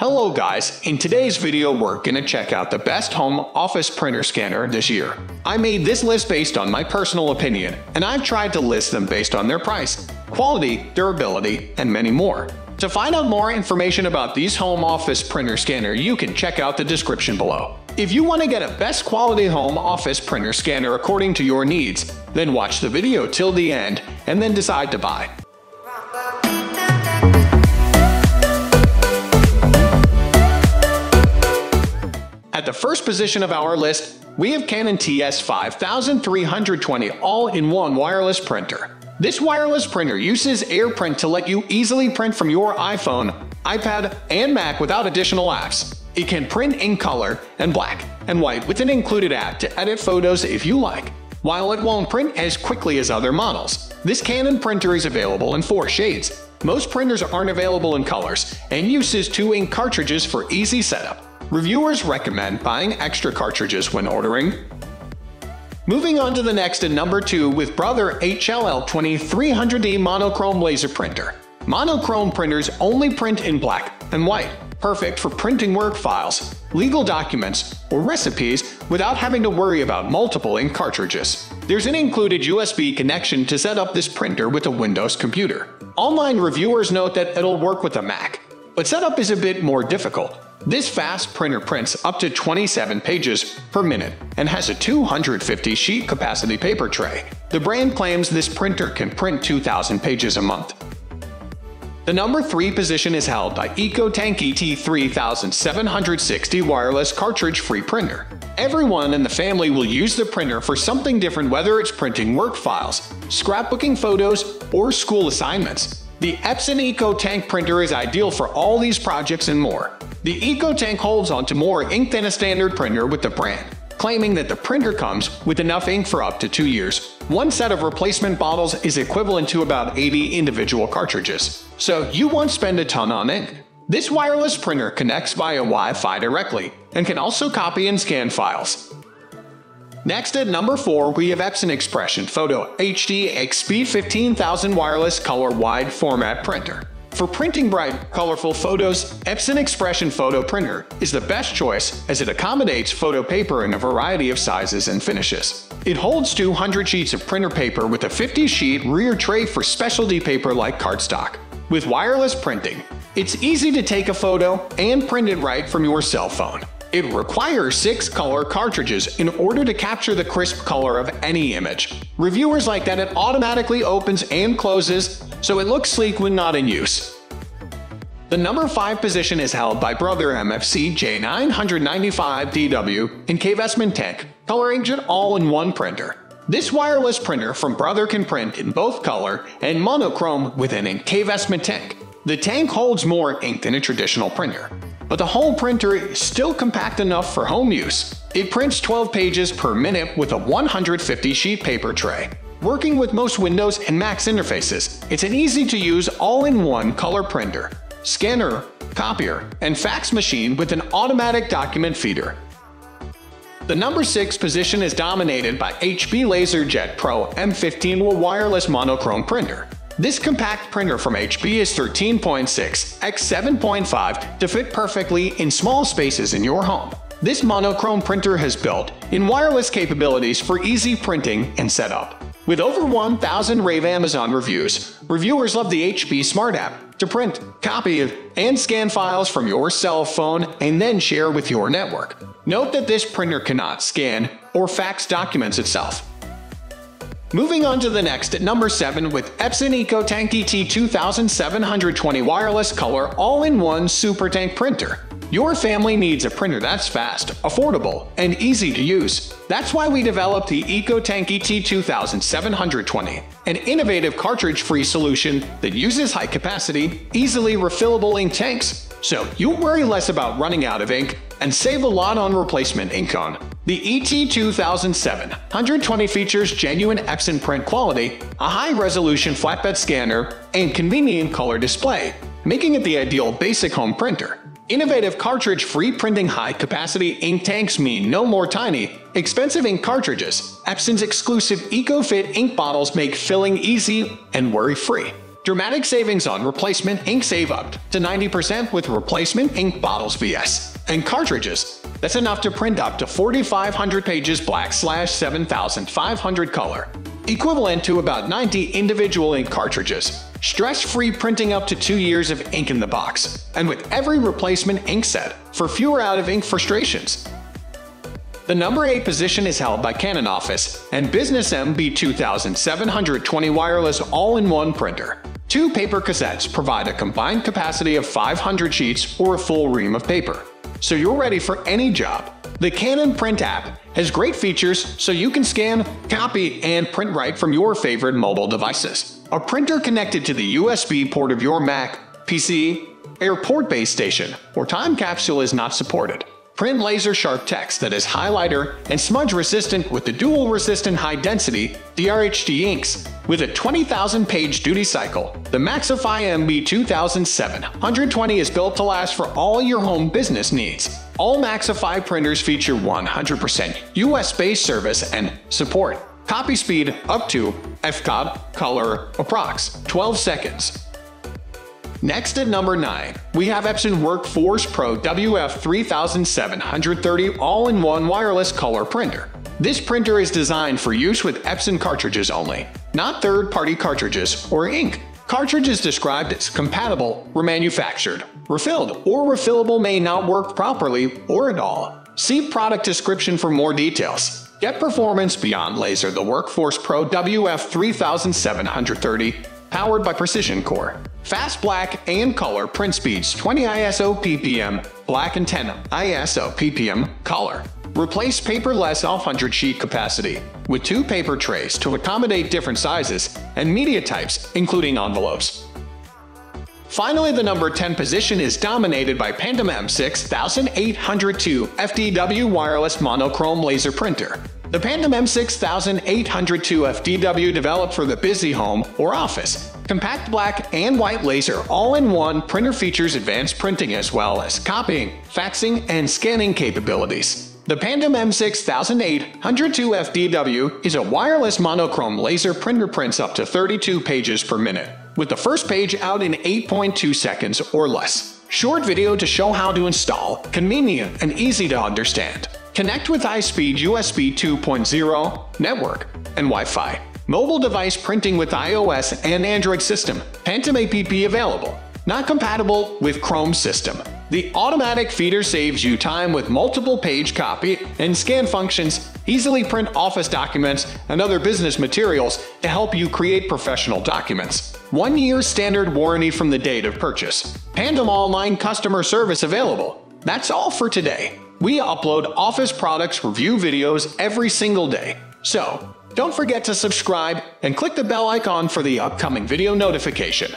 Hello guys, in today's video we're gonna check out the best home office printer scanner this year. I made this list based on my personal opinion, and I've tried to list them based on their price, quality, durability, and many more. To find out more information about these home office printer scanner, you can check out the description below. If you want to get a best quality home office printer scanner according to your needs, then watch the video till the end and then decide to buy. At the first position of our list, we have Canon TS5320 all-in-one wireless printer. This wireless printer uses AirPrint to let you easily print from your iPhone, iPad, and Mac without additional apps. It can print in color and black and white with an included app to edit photos if you like. While it won't print as quickly as other models, this Canon printer is available in four shades. Most printers aren't available in colors and uses two ink cartridges for easy setup. Reviewers recommend buying extra cartridges when ordering. Moving on to the next at number 2 with Brother HLL2300D monochrome laser printer. Monochrome printers only print in black and white, perfect for printing work files, legal documents, or recipes without having to worry about multiple ink cartridges. There's an included USB connection to set up this printer with a Windows computer. Online reviewers note that it'll work with a Mac, but setup is a bit more difficult. This fast printer prints up to 27 pages per minute and has a 250 sheet capacity paper tray. The brand claims this printer can print 2,000 pages a month. The number 3 position is held by EcoTank ET3760 wireless cartridge-free printer. Everyone in the family will use the printer for something different whether it's printing work files, scrapbooking photos, or school assignments. The Epson EcoTank printer is ideal for all these projects and more. The EcoTank holds onto more ink than a standard printer with the brand, claiming that the printer comes with enough ink for up to two years. One set of replacement bottles is equivalent to about 80 individual cartridges, so you won't spend a ton on ink. This wireless printer connects via Wi-Fi directly and can also copy and scan files. Next at number 4 we have Epson Expression Photo HD XP 15000 wireless color wide format printer. For printing bright, colorful photos, Epson Expression Photo Printer is the best choice as it accommodates photo paper in a variety of sizes and finishes. It holds 200 sheets of printer paper with a 50-sheet rear tray for specialty paper like cardstock. With wireless printing, it's easy to take a photo and print it right from your cell phone. It requires six color cartridges in order to capture the crisp color of any image. Reviewers like that it automatically opens and closes, so it looks sleek when not in use. The number 5 position is held by Brother MFC J995DW INKvestment Tank, color inkjet all-in-one printer. This wireless printer from Brother can print in both color and monochrome with an INKvestment tank. The tank holds more ink than a traditional printer but the whole printer is still compact enough for home use. It prints 12 pages per minute with a 150 sheet paper tray. Working with most Windows and Mac's interfaces, it's an easy-to-use all-in-one color printer, scanner, copier, and fax machine with an automatic document feeder. The number 6 position is dominated by HP LaserJet Pro M15 wireless monochrome printer. This compact printer from HP is 13.6 x 7.5 to fit perfectly in small spaces in your home. This monochrome printer has built in wireless capabilities for easy printing and setup. With over 1,000 rave Amazon reviews, reviewers love the HP Smart app to print, copy, and scan files from your cell phone and then share with your network. Note that this printer cannot scan or fax documents itself. Moving on to the next at number 7 with Epson EcoTank ET2720 wireless color all-in-one super tank printer. Your family needs a printer that's fast, affordable, and easy to use. That's why we developed the EcoTank ET2720, an innovative cartridge-free solution that uses high-capacity, easily refillable ink tanks, so you'll worry less about running out of ink and save a lot on replacement ink on. The ET2007 120 features genuine Epson print quality, a high-resolution flatbed scanner, and convenient color display, making it the ideal basic home printer. Innovative cartridge-free printing high-capacity ink tanks mean no more tiny, expensive ink cartridges. Epson's exclusive EcoFit ink bottles make filling easy and worry-free. Dramatic savings on replacement ink save up to 90% with replacement ink bottles vs. and cartridges. That's enough to print up to 4,500 pages black slash 7,500 color, equivalent to about 90 individual ink cartridges. Stress-free printing up to 2 years of ink in the box, and with every replacement ink set for fewer out-of-ink frustrations. The number 8 position is held by Canon Office and Business MB2720 wireless all-in-one printer. Two paper cassettes provide a combined capacity of 500 sheets or a full ream of paper. So you're ready for any job. The Canon Print app has great features so you can scan, copy, and print right from your favorite mobile devices. A printer connected to the USB port of your Mac, PC, airport base station, or time capsule is not supported. Print laser sharp text that is highlighter and smudge resistant with the dual resistant high density DRHD inks. With a 20,000 page duty cycle, the Maxify MB2720 is built to last for all your home business needs. All Maxify printers feature 100% US-based service and support. Copy speed up to FCOT color approx 12 seconds. Next at number 9, we have Epson Workforce Pro WF3730 all-in-one wireless color printer. This printer is designed for use with Epson cartridges only, not third-party cartridges or ink. Cartridges described as compatible were manufactured. Refilled or refillable may not work properly or at all. See product description for more details. Get performance beyond laser the Workforce Pro WF3730 powered by Precision Core. Fast black and color print speeds 20 ISO ppm, black and 10 ISO ppm color. Replace paperless 100 sheet capacity with two paper trays to accommodate different sizes and media types, including envelopes. Finally, the number 10 position is dominated by Pantum M6802 FDW wireless monochrome laser printer. The Pantum M6802 FDW developed for the busy home or office. Compact black and white laser all-in-one printer features advanced printing as well as copying, faxing, and scanning capabilities. The Pantum M6802 FDW is a wireless monochrome laser printer prints up to 32 pages per minute, with the first page out in 8.2 seconds or less. Short video to show how to install, convenient and easy to understand. Connect with high-speed USB 2.0, network, and Wi-Fi. Mobile device printing with iOS and Android system. Pantum app available. Not compatible with Chrome system. The automatic feeder saves you time with multiple page copy and scan functions, easily print office documents and other business materials to help you create professional documents. One year standard warranty from the date of purchase. Pantum Online customer service available. That's all for today. We upload Office products review videos every single day. So, don't forget to subscribe and click the bell icon for the upcoming video notification.